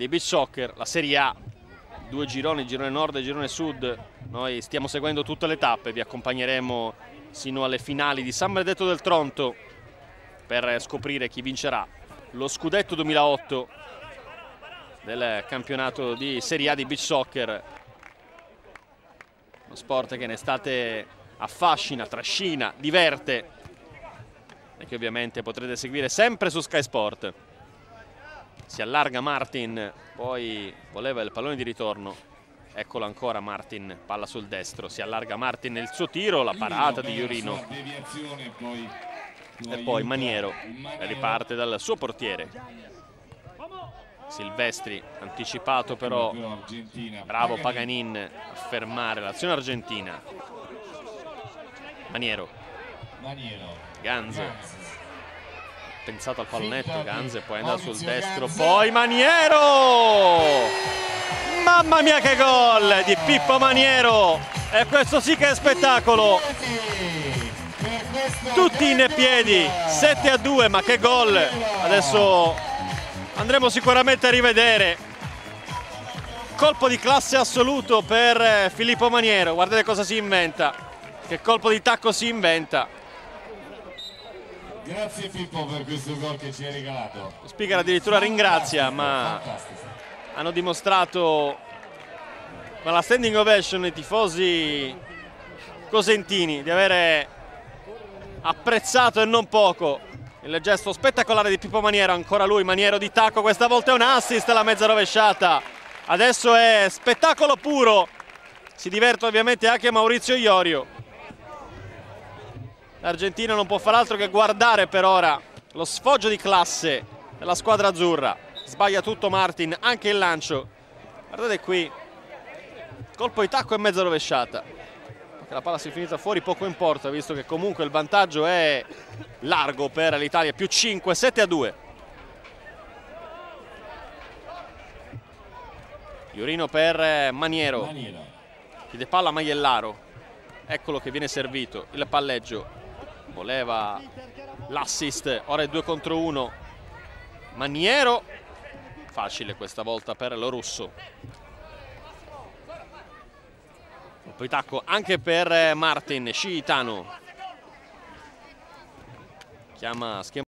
dei beach soccer, la Serie A, due gironi, girone nord e girone sud. Noi stiamo seguendo tutte le tappe, vi accompagneremo sino alle finali di San Benedetto del Tronto per scoprire chi vincerà lo scudetto 2008 del campionato di Serie A di beach soccer. Uno sport che in estate affascina, trascina, diverte e che ovviamente potrete seguire sempre su Sky Sport si allarga Martin, poi voleva il pallone di ritorno, eccolo ancora Martin, palla sul destro, si allarga Martin nel suo tiro, la parata di Iurino e poi Maniero riparte dal suo portiere. Silvestri anticipato però, bravo Paganin. A fermare l'azione argentina. Maniero, Ganzo pensato al pallonetto Ganze poi andare sul destro. Poi Maniero! Mamma mia che gol di Pippo Maniero! E questo sì che è spettacolo. Tutti in piedi 7 a 2 ma che gol. Adesso andremo sicuramente a rivedere. Colpo di classe assoluto per Filippo Maniero. Guardate cosa si inventa. Che colpo di tacco si inventa Grazie Pippo per questo gol che ci hai regalato. Speaker addirittura ringrazia, ma hanno dimostrato con la standing ovation i tifosi cosentini di avere apprezzato e non poco il gesto spettacolare di Pippo Maniero, ancora lui, Maniero di tacco, questa volta è un assist, la mezza rovesciata. Adesso è spettacolo puro, si diverte ovviamente anche Maurizio Iorio. L'Argentina non può far altro che guardare per ora lo sfoggio di classe della squadra azzurra. Sbaglia tutto Martin, anche il lancio. Guardate qui, colpo di tacco e mezza rovesciata. La palla si è finita fuori poco importa, visto che comunque il vantaggio è largo per l'Italia, più 5, 7 a 2. Iurino per Maniero. Chiede palla a Maiellaro. Eccolo che viene servito, il palleggio voleva l'assist, ora è 2 contro 1 Maniero, facile questa volta per lo russo. Poi tacco anche per Martin, Scitano. Chiama schema